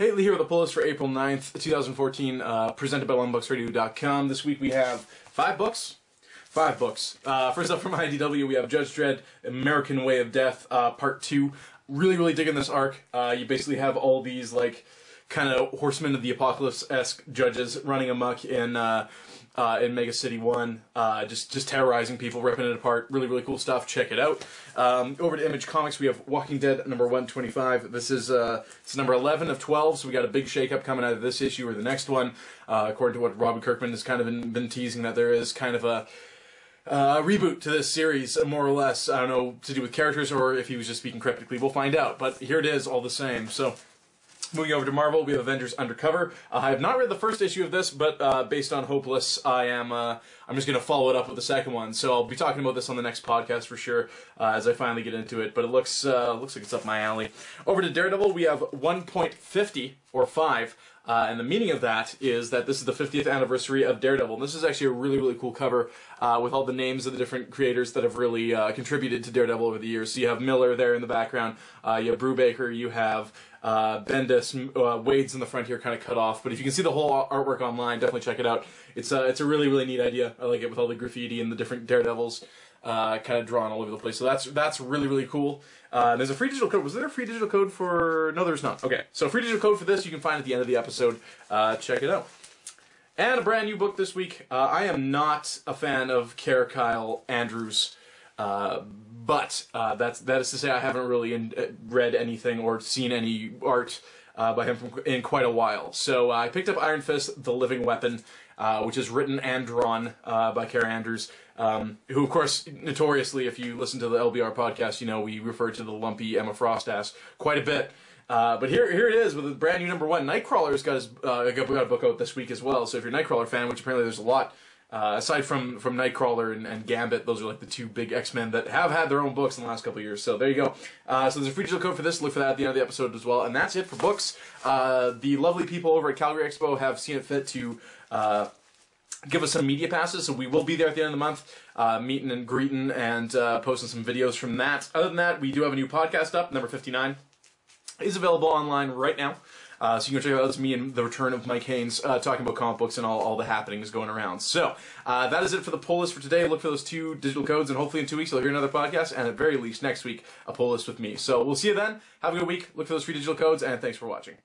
Hey, Lee here with the pull list for April 9th, 2014, uh, presented by longboxradio.com. This week we have five books. Five books. Uh, first up from IDW, we have Judge Dredd, American Way of Death, uh, Part 2. Really, really digging this arc. Uh, you basically have all these, like, kind of horsemen of the apocalypse-esque judges running amok in uh, uh, in Mega City One, uh, just just terrorizing people, ripping it apart. Really, really cool stuff. Check it out. Um, over to Image Comics, we have Walking Dead number one twenty five. This is uh, it's number eleven of twelve, so we got a big shakeup coming out of this issue or the next one. Uh, according to what Robert Kirkman has kind of been, been teasing, that there is kind of a uh, reboot to this series, more or less. I don't know to do with characters or if he was just speaking cryptically. We'll find out. But here it is, all the same. So. Moving over to Marvel, we have Avengers Undercover. Uh, I have not read the first issue of this, but uh, based on Hopeless, I am uh, I'm just going to follow it up with the second one. So I'll be talking about this on the next podcast for sure uh, as I finally get into it. But it looks uh, looks like it's up my alley. Over to Daredevil, we have 1.50 or five. Uh, and the meaning of that is that this is the 50th anniversary of Daredevil. And this is actually a really, really cool cover uh, with all the names of the different creators that have really uh, contributed to Daredevil over the years. So you have Miller there in the background, uh, you have Brubaker, you have uh, Bendis, uh, Waid's in the front here, kind of cut off. But if you can see the whole artwork online, definitely check it out. It's it's a really, really neat idea. I like it with all the graffiti and the different Daredevils uh, kind of drawn all over the place. So that's that's really really cool. Uh, there's a free digital code. Was there a free digital code for? No, there's not. Okay, so free digital code for this you can find at the end of the episode. Uh, check it out. And a brand new book this week. Uh, I am not a fan of Kerr Kyle Andrews, uh, but uh, that's that is to say I haven't really in, read anything or seen any art. By him from, in quite a while. So I picked up Iron Fist: The Living Weapon, which is written and drawn by Kaare Andrews um, who, of course, notoriously, if you listen to the LBR podcast, you know we refer to the lumpy Emma Frost ass quite a bit. Uh, but here, here it is with a brand new number one. Nightcrawler's got his uh, got a book out this week as well. So if you're a Nightcrawler fan, which apparently there's a lot, uh, aside from from Nightcrawler and, and, Gambit, those are like the two big X Men that have had their own books in the last couple years. So there you go. Uh, so there's a free digital code for this. Look for that at the end of the episode as well. And that's it for books. Uh, the lovely people over at Calgary Expo have seen it fit to uh, give us some media passes. So we will be there at the end of the month, uh, meeting and greeting and uh, posting some videos from that. Other than that, we do have a new podcast up, number 59. is available online right now. Uh, so you can check out. It's me and the return of Mike Haynes uh, talking about comic books and all, all the happenings going around. So uh, that is it for the pull list for today. Look for those two digital codes, and hopefully in two weeks you'll hear another podcast, and at very least next week a pull list with me. So we'll see you then. Have a good week. Look for those free digital codes, and thanks for watching.